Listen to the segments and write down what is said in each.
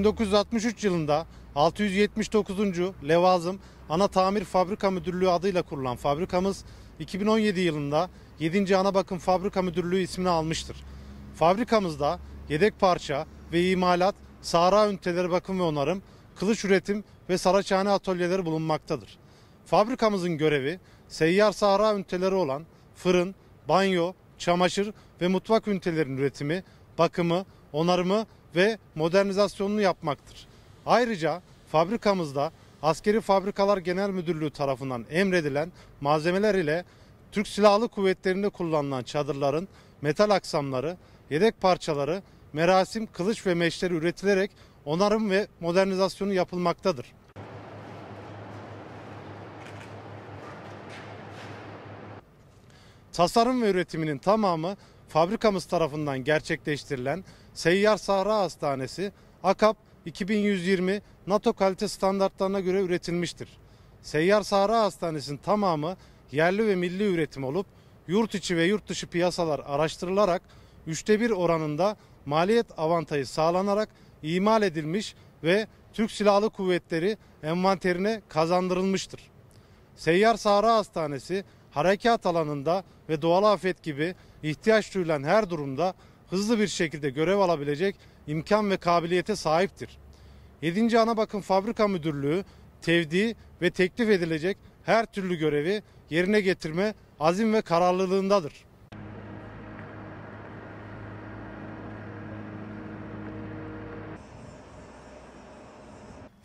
1963 yılında 679. Levazım Ana Tamir Fabrika Müdürlüğü adıyla kurulan fabrikamız 2017 yılında 7. Ana Bakım Fabrika Müdürlüğü ismini almıştır. Fabrikamızda yedek parça ve imalat, sahra üniteleri bakım ve onarım, kılıç üretim ve saraçhane atölyeleri bulunmaktadır. Fabrikamızın görevi seyyar sahra üniteleri olan fırın, banyo, çamaşır ve mutfak ünitelerinin üretimi, bakımı, onarımı ve modernizasyonunu yapmaktır. Ayrıca fabrikamızda Askeri Fabrikalar Genel Müdürlüğü tarafından emredilen malzemeler ile Türk Silahlı Kuvvetleri'nde kullanılan çadırların metal aksamları, yedek parçaları, merasim, kılıç ve meşleri üretilerek onarım ve modernizasyonu yapılmaktadır. Tasarım ve üretiminin tamamı fabrikamız tarafından gerçekleştirilen Seyyar Sahra Hastanesi AKAP 2120 NATO kalite standartlarına göre üretilmiştir. Seyyar Sahra Hastanesi'nin tamamı yerli ve milli üretim olup yurt içi ve yurt dışı piyasalar araştırılarak üçte bir oranında maliyet avantajı sağlanarak imal edilmiş ve Türk Silahlı Kuvvetleri envanterine kazandırılmıştır. Seyyar Sahra Hastanesi harekat alanında ve doğal afet gibi ihtiyaç duyulan her durumda hızlı bir şekilde görev alabilecek imkan ve kabiliyete sahiptir. 7. Ana Bakım Fabrika Müdürlüğü tevdi ve teklif edilecek her türlü görevi yerine getirme azim ve kararlılığındadır.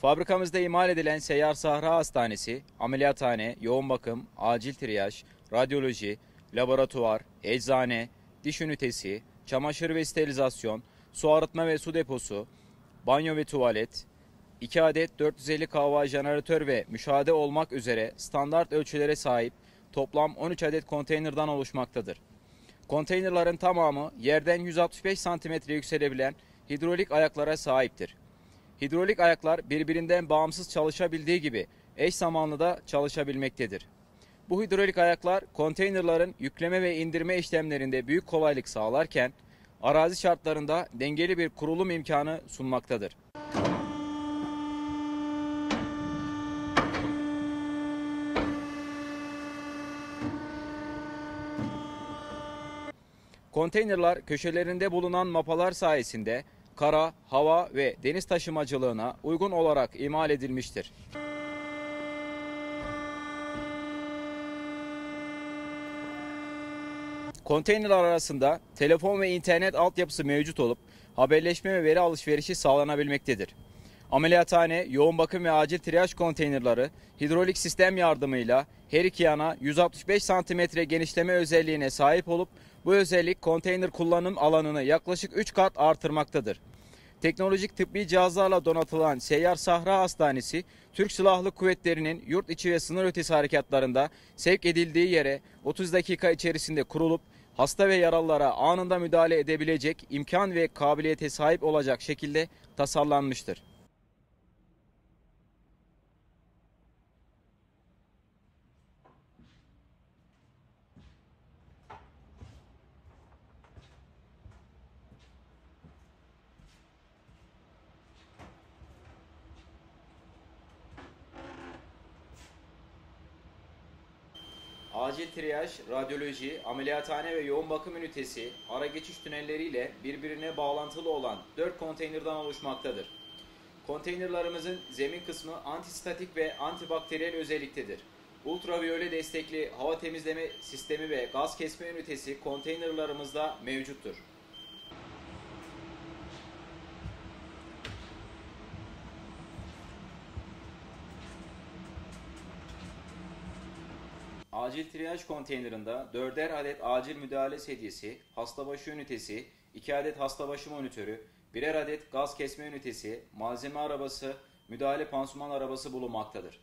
Fabrikamızda imal edilen Seyyar Sahra Hastanesi, ameliyathane, yoğun bakım, acil triyaj, radyoloji, laboratuvar, eczane, diş ünitesi, çamaşır ve sterilizasyon, su arıtma ve su deposu, banyo ve tuvalet, 2 adet 450 kW jeneratör ve müşahede olmak üzere standart ölçülere sahip toplam 13 adet konteynerdan oluşmaktadır. Konteynerların tamamı yerden 165 cm yükselebilen hidrolik ayaklara sahiptir. Hidrolik ayaklar birbirinden bağımsız çalışabildiği gibi eş zamanlı da çalışabilmektedir. Bu hidrolik ayaklar konteynerların yükleme ve indirme işlemlerinde büyük kolaylık sağlarken arazi şartlarında dengeli bir kurulum imkanı sunmaktadır. Konteynerlar köşelerinde bulunan mapalar sayesinde kara, hava ve deniz taşımacılığına uygun olarak imal edilmiştir. Konteynerler arasında telefon ve internet altyapısı mevcut olup haberleşme ve veri alışverişi sağlanabilmektedir. Ameliyathane, yoğun bakım ve acil triyaj konteynerları hidrolik sistem yardımıyla her iki yana 165 cm genişleme özelliğine sahip olup bu özellik konteyner kullanım alanını yaklaşık 3 kat artırmaktadır. Teknolojik tıbbi cihazlarla donatılan Seyyar Sahra Hastanesi, Türk Silahlı Kuvvetleri'nin yurt içi ve sınır ötesi harekatlarında sevk edildiği yere 30 dakika içerisinde kurulup hasta ve yaralılara anında müdahale edebilecek imkan ve kabiliyete sahip olacak şekilde tasarlanmıştır. Acil triyaj, radyoloji, ameliyathane ve yoğun bakım ünitesi ara geçiş tünelleriyle birbirine bağlantılı olan 4 konteynerden oluşmaktadır. Konteynerlarımızın zemin kısmı antistatik ve antibakteriyel özelliktedir. Ultraviyole destekli hava temizleme sistemi ve gaz kesme ünitesi konteynerlarımızda mevcuttur. Acil triyaj konteynerında 4'er adet acil müdahale sedyesi, hastabaşı ünitesi, 2 adet hastabaşı monitörü, birer adet gaz kesme ünitesi, malzeme arabası, müdahale pansuman arabası bulunmaktadır.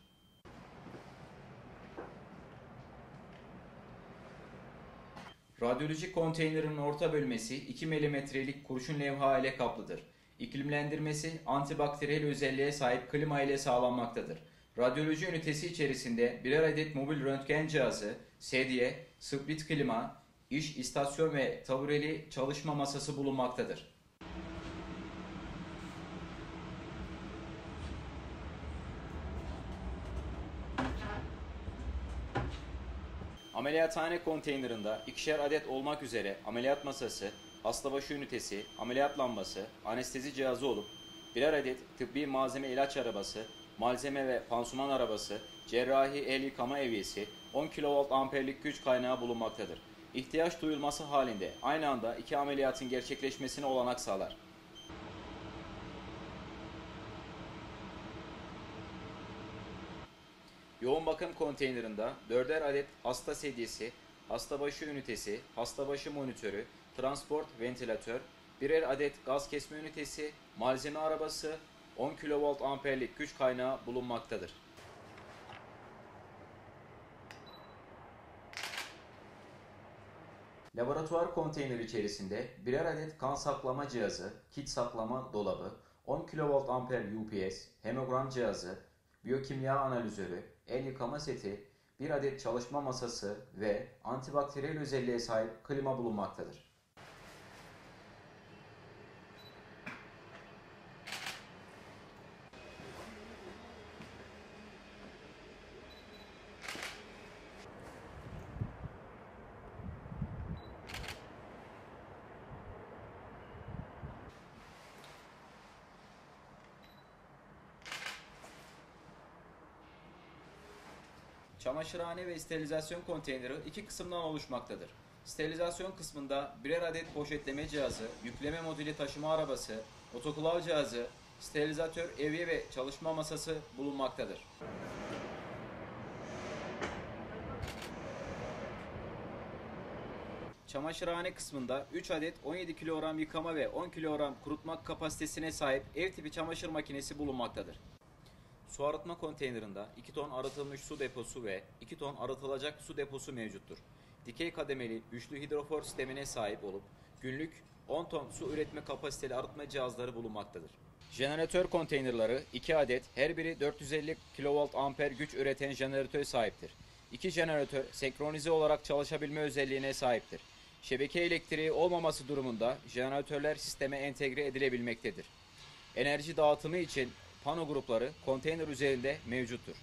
Radyolojik konteynerin orta bölmesi 2 mm'lik kurşun levha ile kaplıdır. İklimlendirmesi antibakteriyel özelliğe sahip klima ile sağlanmaktadır radyoloji ünitesi içerisinde birer adet mobil röntgen cihazı, sedye, split klima, iş istasyon ve tabureli çalışma masası bulunmaktadır. Ameliyathane konteynerında ikişer adet olmak üzere ameliyat masası, hastabaşı ünitesi, ameliyat lambası, anestezi cihazı olup birer adet tıbbi malzeme ilaç arabası, malzeme ve pansuman arabası, cerrahi el yıkama evyesi, 10 kV amperlik güç kaynağı bulunmaktadır. İhtiyaç duyulması halinde aynı anda iki ameliyatın gerçekleşmesine olanak sağlar. Yoğun bakım konteynerında 4'er adet hasta sedyesi, hastabaşı ünitesi, hastabaşı monitörü, transport ventilatör, birer adet gaz kesme ünitesi, malzeme arabası, 10 kV amperlik güç kaynağı bulunmaktadır. Laboratuvar konteyneri içerisinde birer adet kan saklama cihazı, kit saklama dolabı, 10 kV amper UPS, hemogram cihazı, biyokimya analizörü, el yıkama seti, bir adet çalışma masası ve antibakteriyel özelliğe sahip klima bulunmaktadır. Çamaşırhane ve sterilizasyon konteyneri iki kısımdan oluşmaktadır. Sterilizasyon kısmında birer adet poşetleme cihazı, yükleme modülü taşıma arabası, otoklav cihazı, sterilizatör, evye ve çalışma masası bulunmaktadır. Çamaşırhane kısmında 3 adet 17 kilogram yıkama ve 10 kilogram kurutma kapasitesine sahip ev tipi çamaşır makinesi bulunmaktadır. Su arıtma konteynerında 2 ton arıtılmış su deposu ve 2 ton arıtılacak su deposu mevcuttur. Dikey kademeli üçlü hidrofor sistemine sahip olup günlük 10 ton su üretme kapasiteli arıtma cihazları bulunmaktadır. Jeneratör konteynerları 2 adet her biri 450 kV amper güç üreten jeneratöre sahiptir. İki jeneratör senkronize olarak çalışabilme özelliğine sahiptir. Şebeke elektriği olmaması durumunda jeneratörler sisteme entegre edilebilmektedir. Enerji dağıtımı için pano grupları konteyner üzerinde mevcuttur.